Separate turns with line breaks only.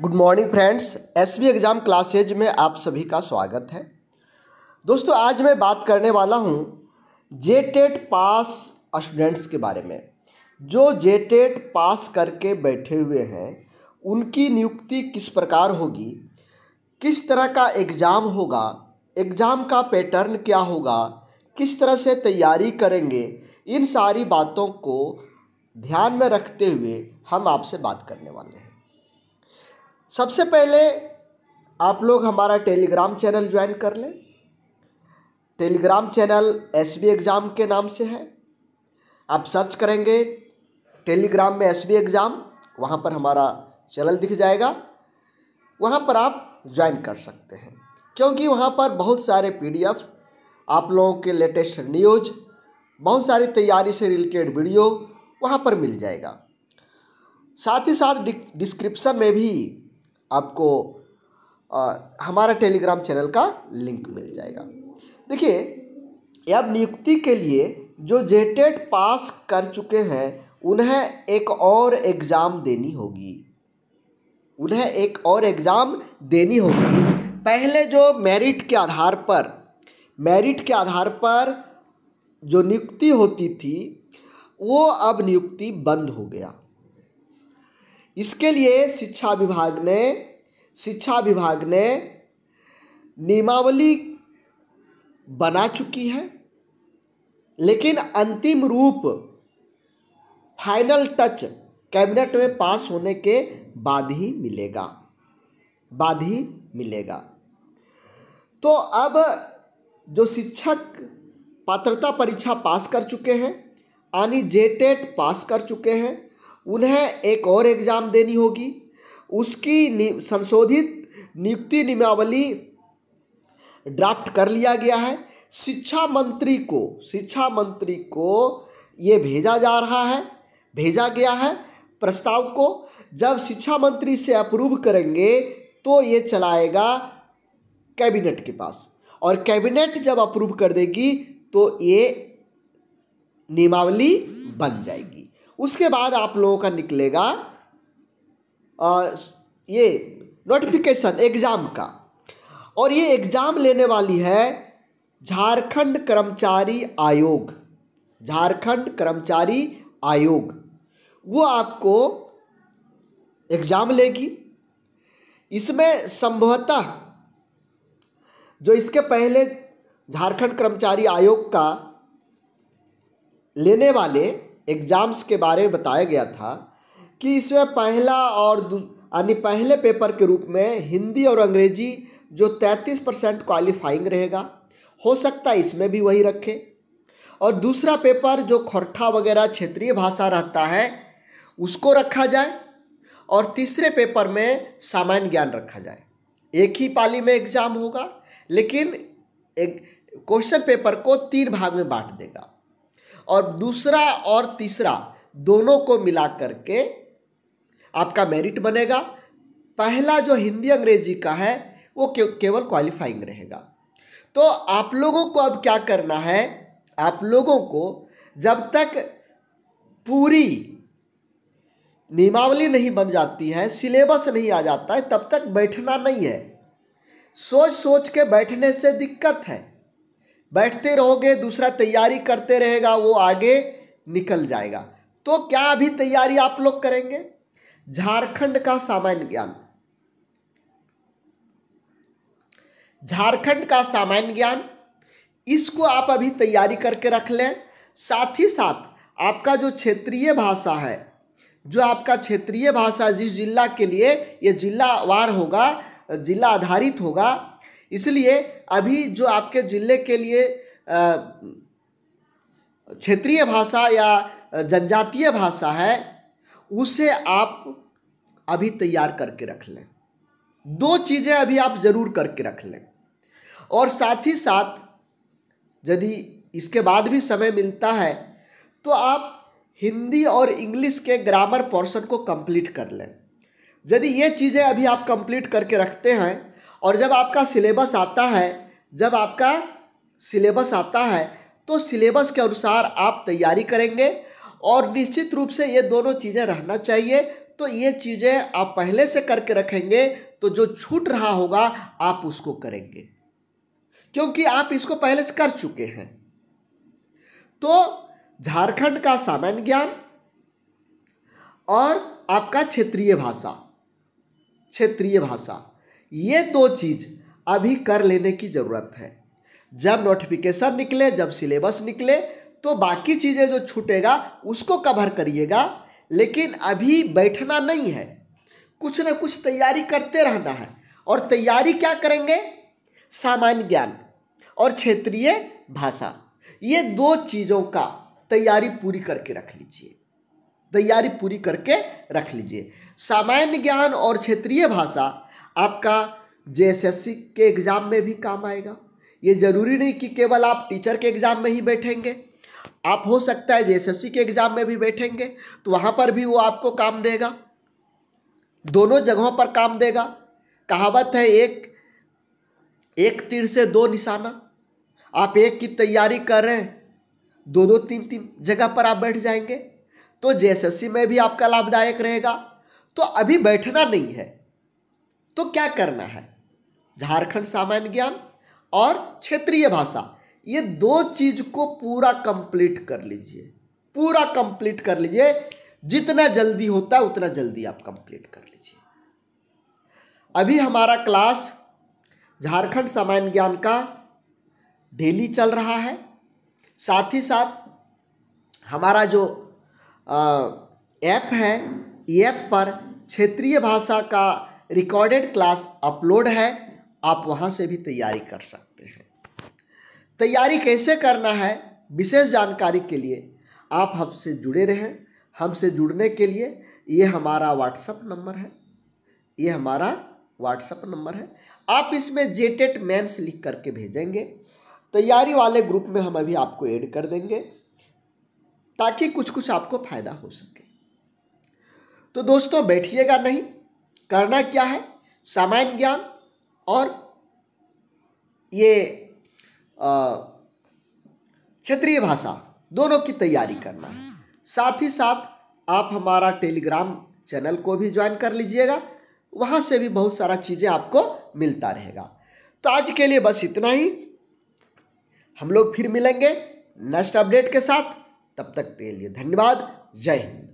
Good morning friends S B exam classes में आप सभी का स्वागत है। दोस्तों, आज मैं बात करने वाला हूँ जे टेट पास स्टूडेंट्स के बारे में। जो जे टेट पास करके बैठे हुए हैं, उनकी नियुक्ति किस प्रकार होगी? किस तरह का एग्ज़ाम होगा? एग्ज़ाम का पैटर्न क्या होगा? किस तरह से तैयारी करेंगे? इन सारी बातों को ध्यान में रखते हुए हम आपसे बात करने वाले हैं। सबसे पहले आप लोग हमारा टेलीग्राम चैनल ज्वाइन कर लें। Telegram channel S B exam के नाम से है। आप सर्च करेंगे टेलीग्राम में एस बी एग्ज़ाम, वहाँ पर हमारा चैनल दिख जाएगा। वहाँ पर आप ज्वाइन कर सकते हैं। क्योंकि वहाँ पर बहुत सारे पीडीएफ, आप लोगों के लेटेस्ट न्यूज़, बहुत सारी तैयारी से रिलेटेड वीडियो वहाँ पर मिल जाएगा। साथ ही साथ डिस्क्रिप्शन में भी आपको आ, हमारा टेलीग्राम चैनल का लिंक मिल जाएगा। देखिए अब नियुक्ति के लिए जो जेटेट पास कर चुके हैं उन्हें एक और एग्ज़ाम देनी होगी। उन्हें एक और एग्ज़ाम देनी होगी। पहले जो मेरिट के आधार पर मेरिट के आधार पर जो नियुक्ति होती थी वो अब नियुक्ति बंद हो गया। इसके लिए शिक्षा विभाग ने शिक्षा विभाग ने नियमावली बना चुकी है, लेकिन अंतिम रूप फाइनल टच कैबिनेट में पास होने के बाद ही मिलेगा, बाद ही मिलेगा। तो अब जो शिक्षक पात्रता परीक्षा पास कर चुके हैं, यानी जेटेट पास कर चुके हैं, उन्हें एक और एग्ज़ाम देनी होगी। उसकी संशोधित नियुक्ति नियमावली ड्राफ्ट कर लिया गया है। शिक्षा मंत्री को, शिक्षा मंत्री को ये भेजा जा रहा है, भेजा गया है प्रस्ताव को। जब शिक्षा मंत्री से अप्रूव करेंगे तो ये चलाएगा कैबिनेट के पास। और कैबिनेट जब अप्रूव कर देगी तो ये नियमावली बन जाएगी। उसके बाद आप लोगों का निकलेगा ये नोटिफिकेशन एग्ज़ाम का। और ये एग्ज़ाम लेने वाली है झारखंड कर्मचारी आयोग। झारखंड कर्मचारी आयोग। वो आपको एग्ज़ाम लेगी। इसमें संभवतः जो इसके पहले झारखंड कर्मचारी आयोग का लेने वाले एग्ज़ाम्स के बारे में बताया गया था कि इसमें पहला और यानी पहले पेपर के रूप में हिंदी और अंग्रेज़ी जो तैंतीस परसेंट क्वालिफाइंग रहेगा, हो सकता है इसमें भी वही रखे। और दूसरा पेपर जो खोरठा वगैरह क्षेत्रीय भाषा रहता है, उसको रखा जाए और तीसरे पेपर में सामान्य ज्ञान रखा जाए। एक ही पाली में एग्ज़ाम होगा, लेकिन एक क्वेश्चन पेपर को तीन भाग में बांट देगा। और दूसरा और तीसरा दोनों को मिला करके आपका मेरिट बनेगा। पहला जो हिंदी अंग्रेज़ी का है, वो केवल क्वालिफाइंग रहेगा। तो आप लोगों को अब क्या करना है? आप लोगों को जब तक पूरी नियमावली नहीं बन जाती है, सिलेबस नहीं आ जाता है, तब तक बैठना नहीं है। सोच सोच के बैठने से दिक्कत है। बैठते रहोगे, दूसरा तैयारी करते रहेगा, वो आगे निकल जाएगा। तो क्या अभी तैयारी आप लोग करेंगे? झारखंड का सामान्य ज्ञान। झारखंड का सामान्य ज्ञान, इसको आप अभी तैयारी करके रख लें। साथ ही साथ आपका जो क्षेत्रीय भाषा है, जो आपका क्षेत्रीय भाषा जिस जिला के लिए ये जिला वार होगा, जिला आधारित होगा, इसलिए अभी जो आपके ज़िले के लिए क्षेत्रीय भाषा या जनजातीय भाषा है, उसे आप अभी तैयार करके रख लें। दो चीज़ें अभी आप ज़रूर करके रख लें। और साथ ही साथ, यदि इसके बाद भी समय मिलता है तो आप हिंदी और इंग्लिश के ग्रामर पोर्शन को कंप्लीट कर लें। यदि ये चीज़ें अभी आप कंप्लीट करके रखते हैं, और जब आपका सिलेबस आता है, जब आपका सिलेबस आता है तो सिलेबस के अनुसार आप तैयारी करेंगे, और निश्चित रूप से ये दोनों चीज़ें रहना चाहिए। तो ये चीज़ें आप पहले से करके रखेंगे तो जो छूट रहा होगा, आप उसको करेंगे। क्योंकि आप इसको पहले से कर चुके हैं। तो झारखंड का सामान्य ज्ञान और आपका क्षेत्रीय भाषा क्षेत्रीय भाषा, ये दो चीज़ अभी कर लेने की ज़रूरत है। जब नोटिफिकेशन निकले, जब सिलेबस निकले तो बाकी चीज़ें जो छूटेगा, उसको कवर करिएगा। लेकिन अभी बैठना नहीं है। कुछ ना कुछ तैयारी करते रहना है। और तैयारी क्या करेंगे? सामान्य ज्ञान और क्षेत्रीय भाषा। ये दो चीज़ों का तैयारी पूरी करके रख लीजिए। तैयारी पूरी करके रख लीजिए। सामान्य ज्ञान और क्षेत्रीय भाषा आपका जेएसएससी के एग्ज़ाम में भी काम आएगा। ये ज़रूरी नहीं कि केवल आप टीचर के एग्ज़ाम में ही बैठेंगे। आप हो सकता है जेएसएससी के एग्ज़ाम में भी बैठेंगे तो वहाँ पर भी वो आपको काम देगा। दोनों जगहों पर काम देगा। कहावत है एक एक तीर से दो निशाना। आप एक की तैयारी कर रहे हैं, दो दो तीन तीन जगह पर आप बैठ जाएँगे तो जेएसएससी में भी आपका लाभदायक रहेगा। तो अभी बैठना नहीं है तो क्या करना है? झारखंड सामान्य ज्ञान और क्षेत्रीय भाषा। ये दो चीज़ को पूरा कंप्लीट कर लीजिए। पूरा कंप्लीट कर लीजिए। जितना जल्दी होता है, उतना जल्दी आप कंप्लीट कर लीजिए। अभी हमारा क्लास झारखंड सामान्य ज्ञान का डेली चल रहा है। साथ ही साथ हमारा जो ऐप है ऐप पर क्षेत्रीय भाषा का रिकॉर्डेड क्लास अपलोड है। आप वहाँ से भी तैयारी कर सकते तैयारी कैसे करना है, विशेष जानकारी के लिए आप हमसे जुड़े रहें। हमसे जुड़ने के लिए ये हमारा व्हाट्सअप नंबर है। ये हमारा व्हाट्सअप नंबर है। आप इसमें जेटेट मेंस लिख करके भेजेंगे। तैयारी वाले ग्रुप में हम अभी आपको ऐड कर देंगे, ताकि कुछ कुछ आपको फ़ायदा हो सके। तो दोस्तों, बैठिएगा नहीं। करना क्या है? सामान्य ज्ञान और ये क्षेत्रीय भाषा, दोनों की तैयारी करना है। साथ ही साथ आप हमारा टेलीग्राम चैनल को भी ज्वाइन कर लीजिएगा, वहाँ से भी बहुत सारा चीज़ें आपको मिलता रहेगा। तो आज के लिए बस इतना ही। हम लोग फिर मिलेंगे नेक्स्ट अपडेट के साथ। तब तक के लिए धन्यवाद। जय हिंद।